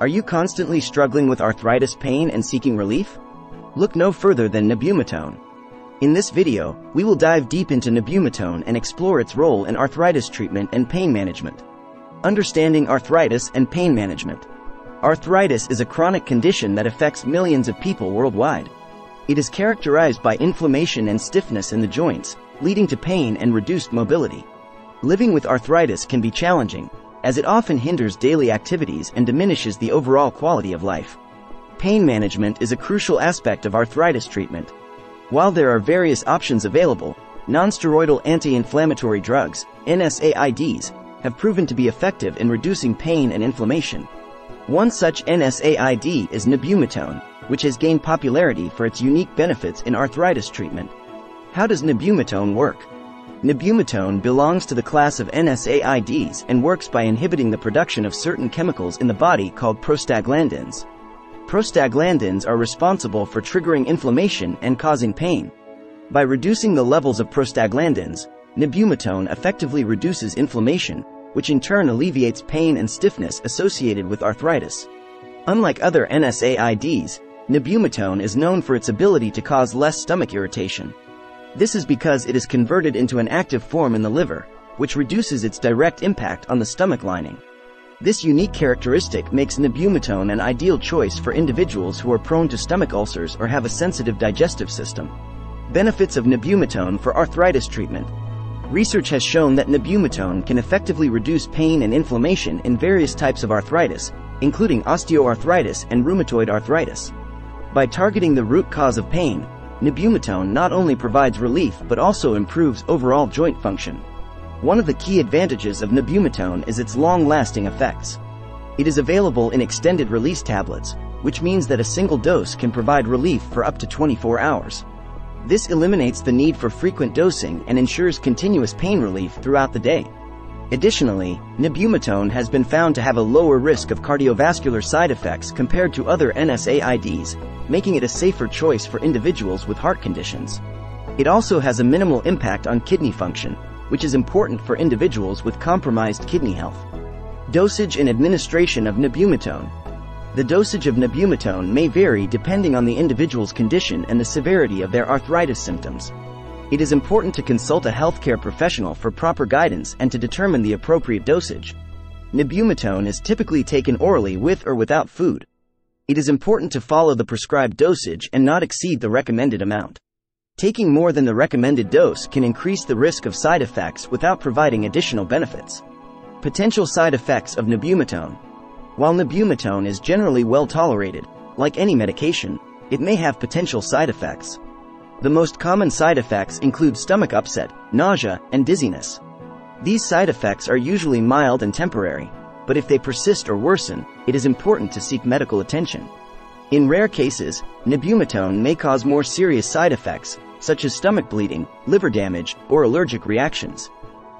Are you constantly struggling with arthritis pain and seeking relief? Look no further than Nabumetone. In this video, we will dive deep into Nabumetone and explore its role in arthritis treatment and pain management. Understanding arthritis and pain management. Arthritis is a chronic condition that affects millions of people worldwide. It is characterized by inflammation and stiffness in the joints, leading to pain and reduced mobility. Living with arthritis can be challenging, as it often hinders daily activities and diminishes the overall quality of life. Pain management is a crucial aspect of arthritis treatment. While there are various options available, nonsteroidal anti-inflammatory drugs, NSAIDs, have proven to be effective in reducing pain and inflammation. One such NSAID is Nabumetone, which has gained popularity for its unique benefits in arthritis treatment. How does Nabumetone work? Nabumetone belongs to the class of NSAIDs and works by inhibiting the production of certain chemicals in the body called prostaglandins. Prostaglandins are responsible for triggering inflammation and causing pain. By reducing the levels of prostaglandins, Nabumetone effectively reduces inflammation, which in turn alleviates pain and stiffness associated with arthritis. Unlike other NSAIDs, Nabumetone is known for its ability to cause less stomach irritation. This is because it is converted into an active form in the liver, which reduces its direct impact on the stomach lining. This unique characteristic makes nabumetone an ideal choice for individuals who are prone to stomach ulcers or have a sensitive digestive system. Benefits of nabumetone for arthritis treatment. Research has shown that nabumetone can effectively reduce pain and inflammation in various types of arthritis, including osteoarthritis and rheumatoid arthritis. By targeting the root cause of pain, Nabumetone not only provides relief but also improves overall joint function. One of the key advantages of Nabumetone is its long-lasting effects. It is available in extended-release tablets, which means that a single dose can provide relief for up to 24 hours. This eliminates the need for frequent dosing and ensures continuous pain relief throughout the day. Additionally, Nabumetone has been found to have a lower risk of cardiovascular side effects compared to other NSAIDs, making it a safer choice for individuals with heart conditions. It also has a minimal impact on kidney function, which is important for individuals with compromised kidney health. Dosage and administration of Nabumetone. The dosage of Nabumetone may vary depending on the individual's condition and the severity of their arthritis symptoms. It is important to consult a healthcare professional for proper guidance and to determine the appropriate dosage. Nabumetone is typically taken orally with or without food. It is important to follow the prescribed dosage and not exceed the recommended amount. Taking more than the recommended dose can increase the risk of side effects without providing additional benefits. Potential side effects of Nabumetone. While Nabumetone is generally well tolerated, like any medication, it may have potential side effects. The most common side effects include stomach upset, nausea, and dizziness. These side effects are usually mild and temporary, but if they persist or worsen, it is important to seek medical attention. In rare cases, nabumetone may cause more serious side effects, such as stomach bleeding, liver damage, or allergic reactions.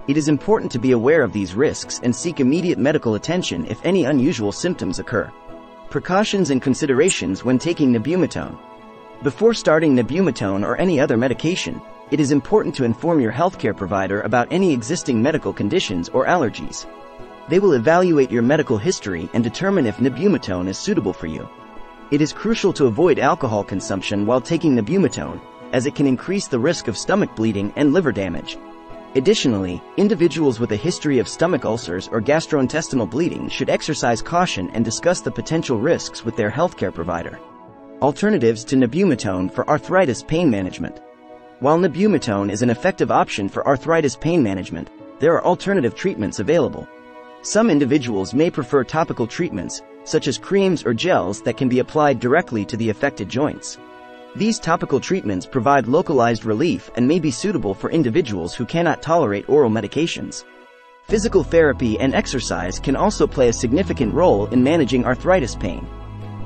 It is important to be aware of these risks and seek immediate medical attention if any unusual symptoms occur. Precautions and considerations when taking nabumetone. Before starting nabumetone or any other medication, it is important to inform your healthcare provider about any existing medical conditions or allergies. They will evaluate your medical history and determine if nabumetone is suitable for you. It is crucial to avoid alcohol consumption while taking nabumetone, as it can increase the risk of stomach bleeding and liver damage. Additionally, individuals with a history of stomach ulcers or gastrointestinal bleeding should exercise caution and discuss the potential risks with their healthcare provider. Alternatives to nabumetone for arthritis pain management. While nabumetone is an effective option for arthritis pain management, there are alternative treatments available. Some individuals may prefer topical treatments, such as creams or gels that can be applied directly to the affected joints. These topical treatments provide localized relief and may be suitable for individuals who cannot tolerate oral medications. Physical therapy and exercise can also play a significant role in managing arthritis pain.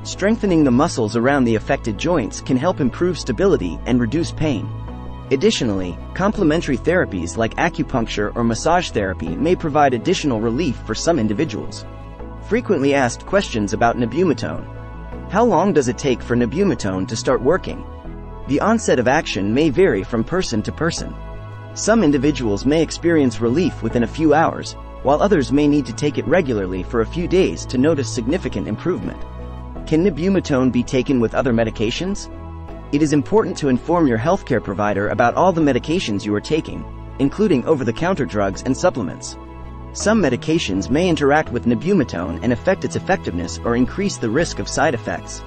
Strengthening the muscles around the affected joints can help improve stability and reduce pain. Additionally, complementary therapies like acupuncture or massage therapy may provide additional relief for some individuals. Frequently asked questions about nabumetone. How long does it take for nabumetone to start working? The onset of action may vary from person to person. Some individuals may experience relief within a few hours, while others may need to take it regularly for a few days to notice significant improvement. Can Nabumetone be taken with other medications? It is important to inform your healthcare provider about all the medications you are taking, including over-the-counter drugs and supplements. Some medications may interact with Nabumetone and affect its effectiveness or increase the risk of side effects.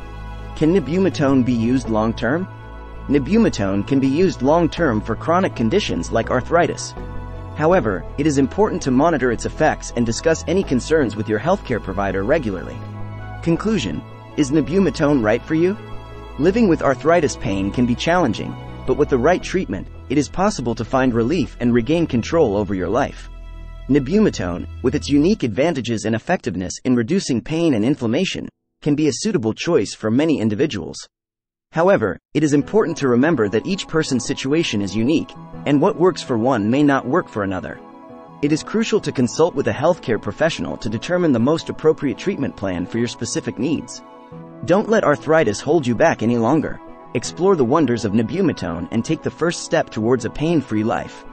Can Nabumetone be used long-term? Nabumetone can be used long-term for chronic conditions like arthritis. However, it is important to monitor its effects and discuss any concerns with your healthcare provider regularly. Conclusion Is Nabumetone right for you? Living with arthritis pain can be challenging, but with the right treatment, it is possible to find relief and regain control over your life. Nabumetone, with its unique advantages and effectiveness in reducing pain and inflammation, can be a suitable choice for many individuals. However, it is important to remember that each person's situation is unique, and what works for one may not work for another. It is crucial to consult with a healthcare professional to determine the most appropriate treatment plan for your specific needs. Don't let arthritis hold you back any longer. Explore the wonders of Nabumetone and take the first step towards a pain-free life.